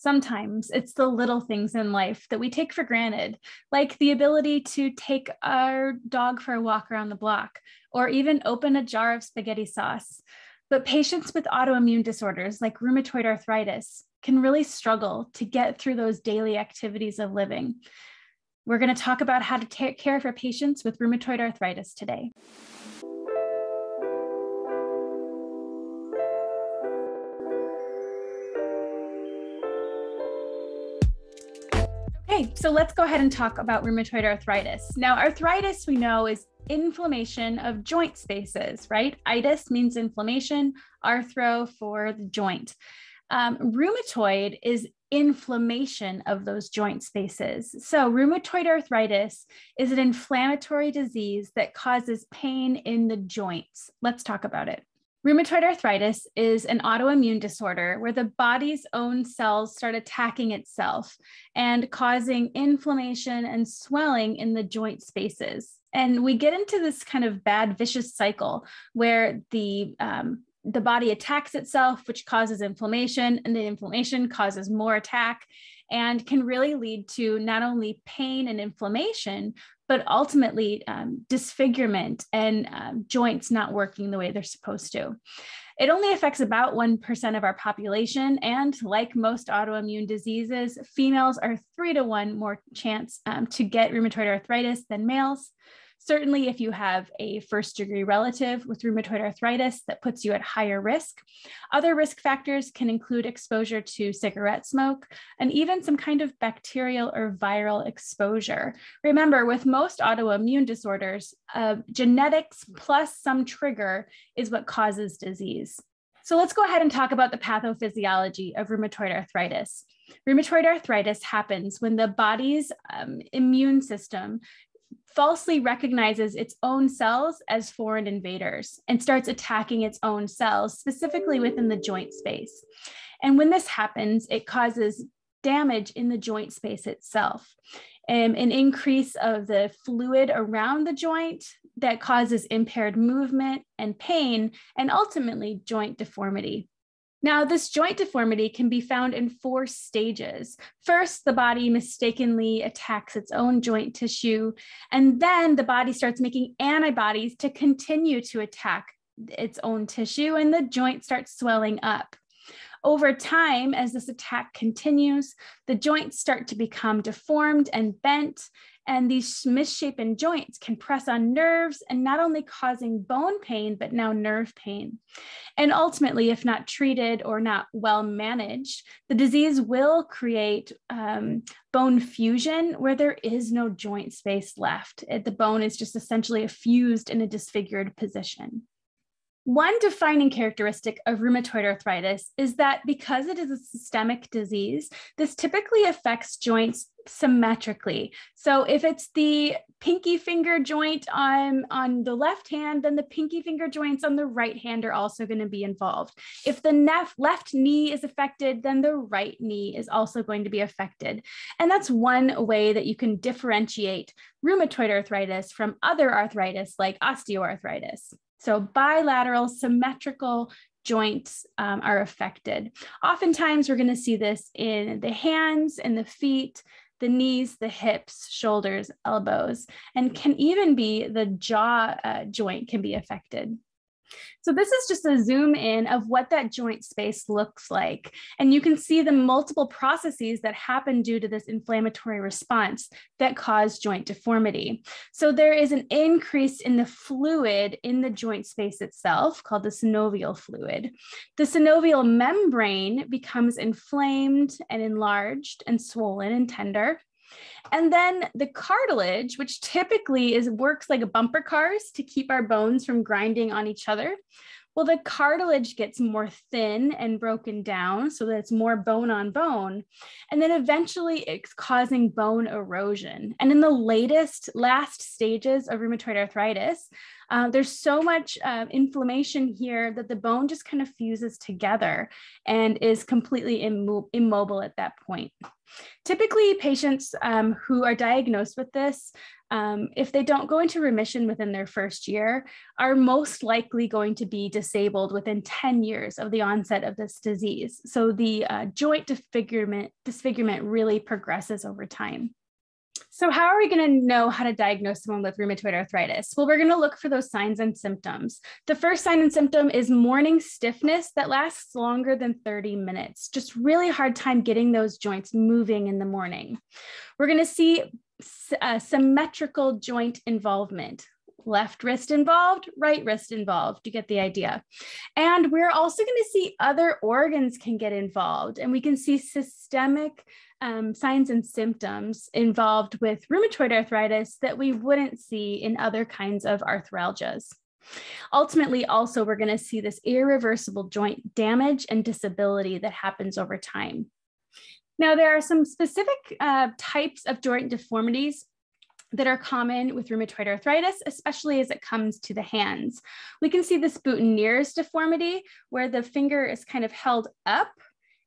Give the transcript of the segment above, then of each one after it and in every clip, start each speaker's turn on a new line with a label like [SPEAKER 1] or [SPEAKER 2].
[SPEAKER 1] Sometimes it's the little things in life that we take for granted, like the ability to take our dog for a walk around the block or even open a jar of spaghetti sauce. But patients with autoimmune disorders like rheumatoid arthritis can really struggle to get through those daily activities of living. We're going to talk about how to take care for patients with rheumatoid arthritis today. Okay, so let's go ahead and talk about rheumatoid arthritis. Now, arthritis we know is inflammation of joint spaces, right? Itis means inflammation, arthro for the joint. Um, rheumatoid is inflammation of those joint spaces. So, rheumatoid arthritis is an inflammatory disease that causes pain in the joints. Let's talk about it. Rheumatoid arthritis is an autoimmune disorder where the body's own cells start attacking itself and causing inflammation and swelling in the joint spaces. And we get into this kind of bad, vicious cycle where the um, the body attacks itself, which causes inflammation, and the inflammation causes more attack and can really lead to not only pain and inflammation, but ultimately um, disfigurement and um, joints not working the way they're supposed to. It only affects about 1% of our population. And like most autoimmune diseases, females are three to one more chance um, to get rheumatoid arthritis than males. Certainly, if you have a first degree relative with rheumatoid arthritis, that puts you at higher risk. Other risk factors can include exposure to cigarette smoke and even some kind of bacterial or viral exposure. Remember, with most autoimmune disorders, uh, genetics plus some trigger is what causes disease. So let's go ahead and talk about the pathophysiology of rheumatoid arthritis. Rheumatoid arthritis happens when the body's um, immune system falsely recognizes its own cells as foreign invaders and starts attacking its own cells, specifically within the joint space. And when this happens, it causes damage in the joint space itself. Um, an increase of the fluid around the joint that causes impaired movement and pain, and ultimately joint deformity. Now, this joint deformity can be found in four stages. First, the body mistakenly attacks its own joint tissue, and then the body starts making antibodies to continue to attack its own tissue, and the joint starts swelling up. Over time, as this attack continues, the joints start to become deformed and bent, and these misshapen joints can press on nerves and not only causing bone pain, but now nerve pain. And ultimately, if not treated or not well managed, the disease will create um, bone fusion where there is no joint space left. The bone is just essentially fused in a disfigured position. One defining characteristic of rheumatoid arthritis is that because it is a systemic disease, this typically affects joints symmetrically. So if it's the pinky finger joint on, on the left hand, then the pinky finger joints on the right hand are also going to be involved. If the nef- left knee is affected, then the right knee is also going to be affected. And that's one way that you can differentiate rheumatoid arthritis from other arthritis like osteoarthritis. So bilateral symmetrical joints um, are affected. Oftentimes, we're going to see this in the hands and the feet, the knees, the hips, shoulders, elbows, and can even be the jaw uh, joint can be affected. So this is just a zoom in of what that joint space looks like. And you can see the multiple processes that happen due to this inflammatory response that cause joint deformity. So there is an increase in the fluid in the joint space itself called the synovial fluid. The synovial membrane becomes inflamed and enlarged and swollen and tender. And then the cartilage, which typically is works like a bumper cars to keep our bones from grinding on each other. Well, the cartilage gets more thin and broken down so that it's more bone on bone. And then eventually it's causing bone erosion. And in the latest, last stages of rheumatoid arthritis, uh, there's so much uh, inflammation here that the bone just kind of fuses together and is completely immo- immobile at that point. Typically, patients um, who are diagnosed with this um, if they don't go into remission within their first year, are most likely going to be disabled within 10 years of the onset of this disease. So the uh, joint disfigurement, disfigurement really progresses over time. So how are we going to know how to diagnose someone with rheumatoid arthritis? Well, we're going to look for those signs and symptoms. The first sign and symptom is morning stiffness that lasts longer than 30 minutes. Just really hard time getting those joints moving in the morning. We're going to see uh, symmetrical joint involvement left wrist involved, right wrist involved. You get the idea. And we're also going to see other organs can get involved, and we can see systemic um, signs and symptoms involved with rheumatoid arthritis that we wouldn't see in other kinds of arthralgias. Ultimately, also, we're going to see this irreversible joint damage and disability that happens over time. Now, there are some specific uh, types of joint deformities that are common with rheumatoid arthritis, especially as it comes to the hands. We can see this boutonniere's deformity, where the finger is kind of held up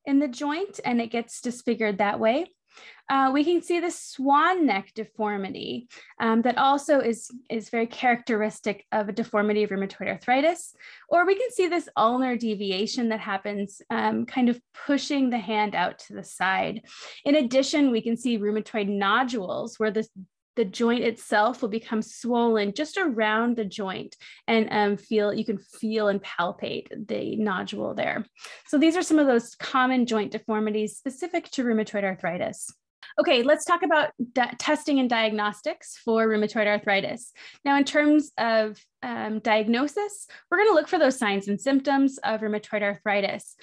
[SPEAKER 1] in the joint and it gets disfigured that way. Uh, we can see the swan neck deformity um, that also is, is very characteristic of a deformity of rheumatoid arthritis. Or we can see this ulnar deviation that happens um, kind of pushing the hand out to the side. In addition, we can see rheumatoid nodules where this the joint itself will become swollen just around the joint and um, feel you can feel and palpate the nodule there. So these are some of those common joint deformities specific to rheumatoid arthritis. Okay, let's talk about testing and diagnostics for rheumatoid arthritis. Now, in terms of um, diagnosis, we're going to look for those signs and symptoms of rheumatoid arthritis.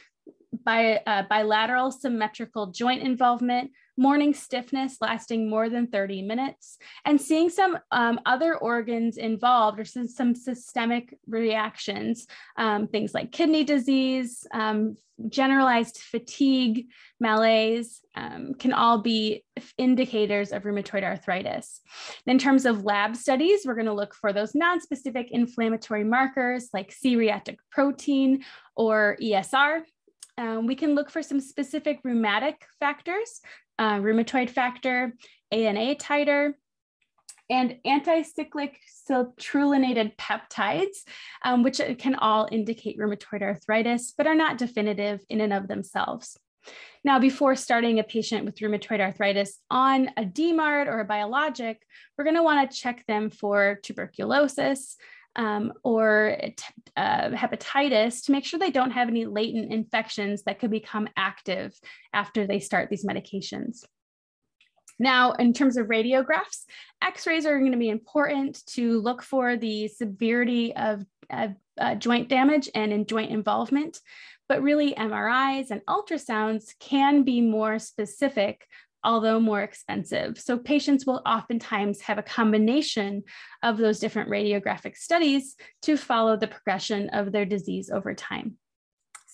[SPEAKER 1] By, uh, bilateral symmetrical joint involvement, morning stiffness lasting more than 30 minutes, and seeing some um, other organs involved or some, some systemic reactions, um, things like kidney disease, um, generalized fatigue, malaise, um, can all be indicators of rheumatoid arthritis. In terms of lab studies, we're going to look for those non-specific inflammatory markers like C-reactive protein or ESR, um, we can look for some specific rheumatic factors uh, rheumatoid factor, ANA titer, and anticyclic citrullinated peptides, um, which can all indicate rheumatoid arthritis, but are not definitive in and of themselves. Now, before starting a patient with rheumatoid arthritis on a DMARD or a biologic, we're going to want to check them for tuberculosis, um, or uh, hepatitis to make sure they don't have any latent infections that could become active after they start these medications. Now, in terms of radiographs, x-rays are going to be important to look for the severity of, uh, joint damage and in joint involvement, but really MRIs and ultrasounds can be more specific although more expensive. So patients will oftentimes have a combination of those different radiographic studies to follow the progression of their disease over time.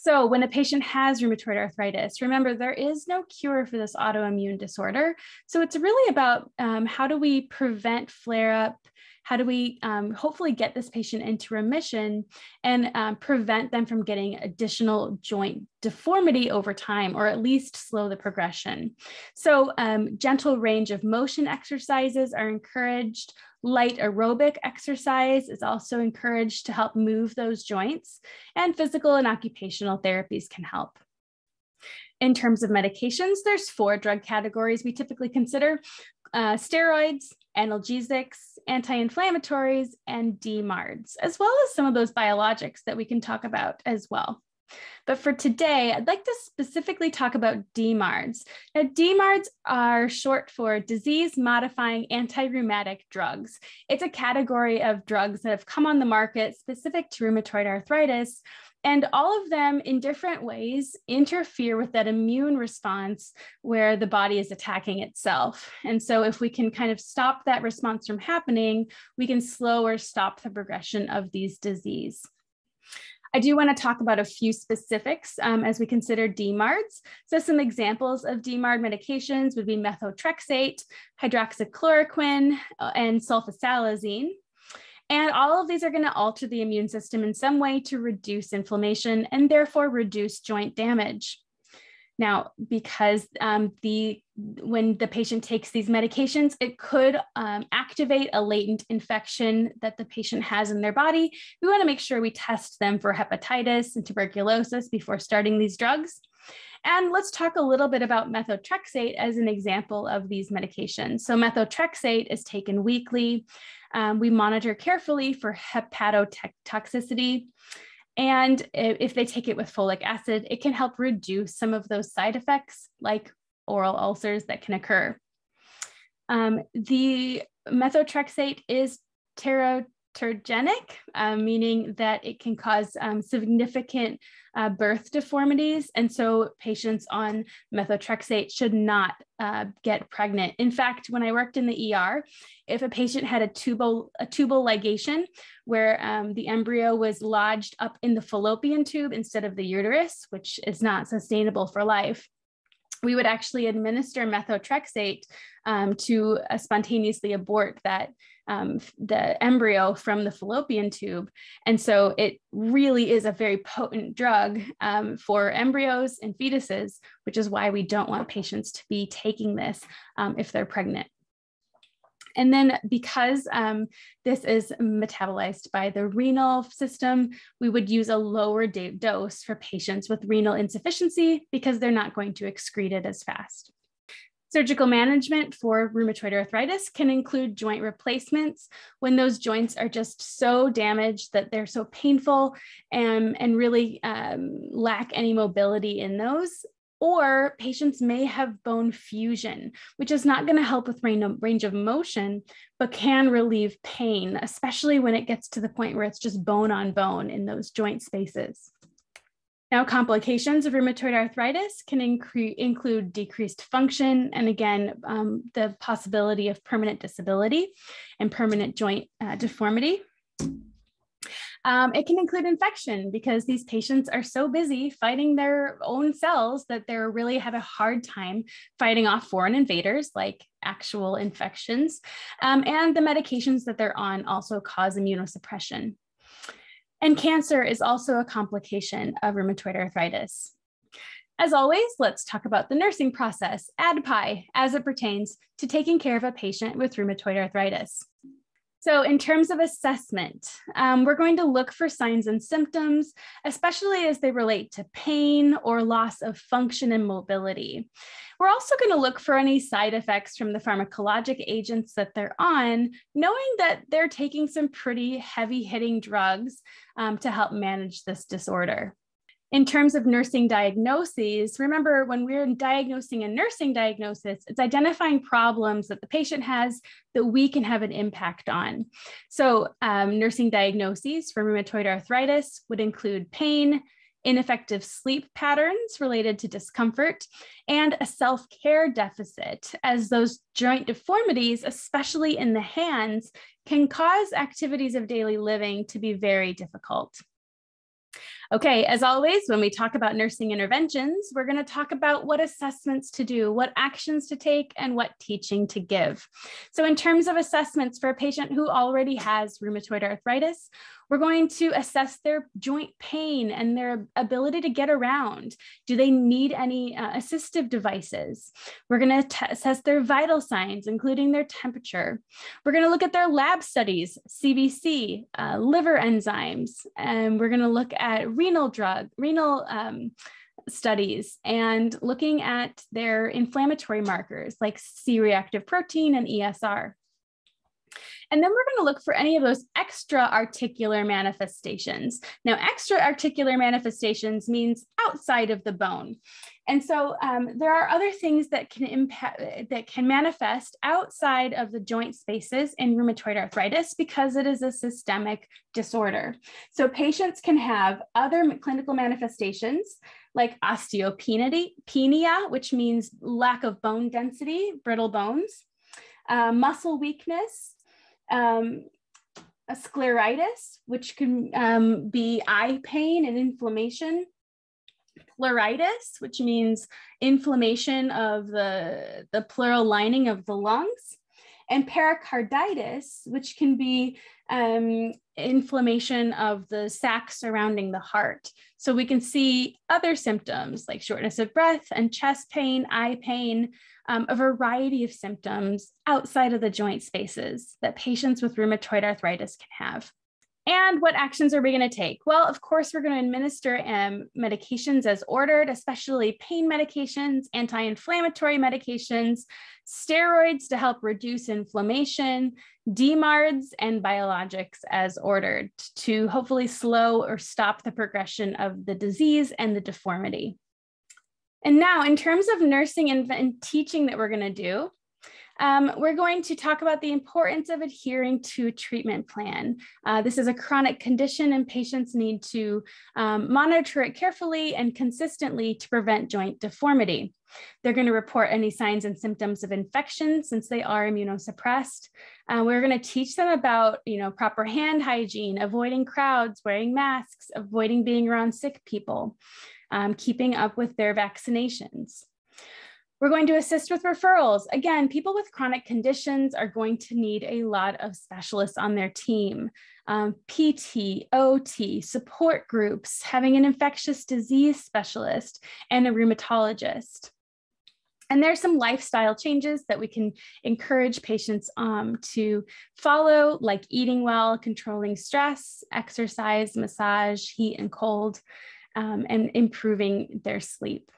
[SPEAKER 1] So when a patient has rheumatoid arthritis, remember there is no cure for this autoimmune disorder. So it's really about um, how do we prevent flare up how do we um, hopefully get this patient into remission and um, prevent them from getting additional joint deformity over time, or at least slow the progression? So, um, gentle range of motion exercises are encouraged. Light aerobic exercise is also encouraged to help move those joints, and physical and occupational therapies can help. In terms of medications, there's four drug categories we typically consider uh, steroids, analgesics, anti-inflammatories, and DMARDs, as well as some of those biologics that we can talk about as well. But for today, I'd like to specifically talk about DMARDs. Now, DMARDs are short for disease modifying anti-rheumatic drugs. It's a category of drugs that have come on the market specific to rheumatoid arthritis and all of them in different ways interfere with that immune response where the body is attacking itself. And so, if we can kind of stop that response from happening, we can slow or stop the progression of these disease. I do want to talk about a few specifics um, as we consider DMARDs. So some examples of DMARD medications would be methotrexate, hydroxychloroquine, uh, and sulfasalazine. And all of these are going to alter the immune system in some way to reduce inflammation and therefore reduce joint damage. Now, because um, the when the patient takes these medications, it could um, activate a latent infection that the patient has in their body. We want to make sure we test them for hepatitis and tuberculosis before starting these drugs. And let's talk a little bit about methotrexate as an example of these medications. So methotrexate is taken weekly. Um, we monitor carefully for hepatotoxicity. And if they take it with folic acid, it can help reduce some of those side effects like oral ulcers that can occur. Um, the methotrexate is teratogenic, uh, meaning that it can cause um, significant uh, birth deformities. And so patients on methotrexate should not uh, get pregnant. In fact, when I worked in the ER, if a patient had a tubal, a tubal ligation where um, the embryo was lodged up in the fallopian tube instead of the uterus, which is not sustainable for life, we would actually administer methotrexate um, to uh, spontaneously abort that um, the embryo from the fallopian tube. And so it really is a very potent drug um, for embryos and fetuses, which is why we don't want patients to be taking this um, if they're pregnant. And then because um, this is metabolized by the renal system, we would use a lower dose for patients with renal insufficiency because they're not going to excrete it as fast. Surgical management for rheumatoid arthritis can include joint replacements when those joints are just so damaged that they're so painful and, and really um, lack any mobility in those. Or patients may have bone fusion, which is not going to help with range of motion, but can relieve pain, especially when it gets to the point where it's just bone on bone in those joint spaces. Now, complications of rheumatoid arthritis can include decreased function and again, um, the possibility of permanent disability and permanent joint uh, deformity. Um, it can include infection because these patients are so busy fighting their own cells that they really have a hard time fighting off foreign invaders like actual infections. Um, and the medications that they're on also cause immunosuppression. And cancer is also a complication of rheumatoid arthritis. As always, let's talk about the nursing process, ADPI, as it pertains to taking care of a patient with rheumatoid arthritis. So in terms of assessment, um, we're going to look for signs and symptoms, especially as they relate to pain or loss of function and mobility. We're also going to look for any side effects from the pharmacologic agents that they're on, knowing that they're taking some pretty heavy hitting drugs um, to help manage this disorder in terms of nursing diagnoses, remember when we're diagnosing a nursing diagnosis, it's identifying problems that the patient has that we can have an impact on. So, um, nursing diagnoses for rheumatoid arthritis would include pain, ineffective sleep patterns related to discomfort, and a self care deficit, as those joint deformities, especially in the hands, can cause activities of daily living to be very difficult. Okay, as always, when we talk about nursing interventions, we're going to talk about what assessments to do, what actions to take, and what teaching to give. So, in terms of assessments for a patient who already has rheumatoid arthritis, we're going to assess their joint pain and their ability to get around. Do they need any uh, assistive devices? We're going to assess their vital signs, including their temperature. We're going to look at their lab studies, CBC, uh, liver enzymes, and we're going to look at renal drug, renal um, studies and looking at their inflammatory markers like C-reactive protein and ESR. And then we're going to look for any of those extra articular manifestations. Now, extra articular manifestations means outside of the bone. And so um, there are other things that can impact that can manifest outside of the joint spaces in rheumatoid arthritis because it is a systemic disorder. So patients can have other clinical manifestations like osteopenia, which means lack of bone density, brittle bones, uh, muscle weakness, um, scleritis, which can um, be eye pain and inflammation, pleuritis, which means inflammation of the, the pleural lining of the lungs, and pericarditis, which can be um, inflammation of the sac surrounding the heart. So we can see other symptoms like shortness of breath and chest pain, eye pain, um, a variety of symptoms outside of the joint spaces that patients with rheumatoid arthritis can have. And what actions are we going to take? Well, of course, we're going to administer um, medications as ordered, especially pain medications, anti inflammatory medications, steroids to help reduce inflammation, DMARDs, and biologics as ordered to hopefully slow or stop the progression of the disease and the deformity. And now, in terms of nursing and, and teaching that we're going to do, um, we're going to talk about the importance of adhering to a treatment plan. Uh, this is a chronic condition and patients need to um, monitor it carefully and consistently to prevent joint deformity. They're going to report any signs and symptoms of infection since they are immunosuppressed. Uh, we're going to teach them about, you know, proper hand hygiene, avoiding crowds, wearing masks, avoiding being around sick people, um, keeping up with their vaccinations. We're going to assist with referrals. Again, people with chronic conditions are going to need a lot of specialists on their team. Um, PT, OT, support groups, having an infectious disease specialist, and a rheumatologist. And there's some lifestyle changes that we can encourage patients um, to follow, like eating well, controlling stress, exercise, massage, heat and cold, um, and improving their sleep.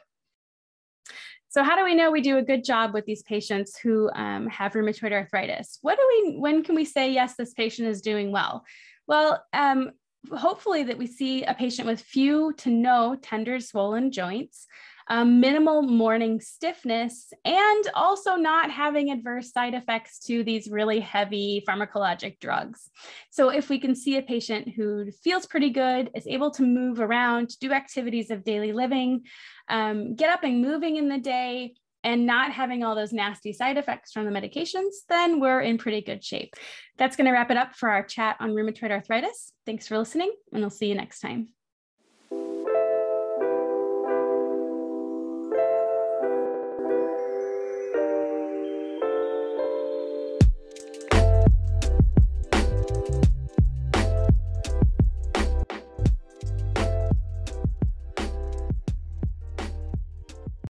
[SPEAKER 1] So how do we know we do a good job with these patients who um, have rheumatoid arthritis? What do we, when can we say, yes, this patient is doing well? Well, um, hopefully that we see a patient with few to no tender swollen joints, um, minimal morning stiffness, and also not having adverse side effects to these really heavy pharmacologic drugs. So if we can see a patient who feels pretty good, is able to move around, do activities of daily living, um, get up and moving in the day, and not having all those nasty side effects from the medications, then we're in pretty good shape. That's going to wrap it up for our chat on rheumatoid arthritis. Thanks for listening, and I'll see you next time.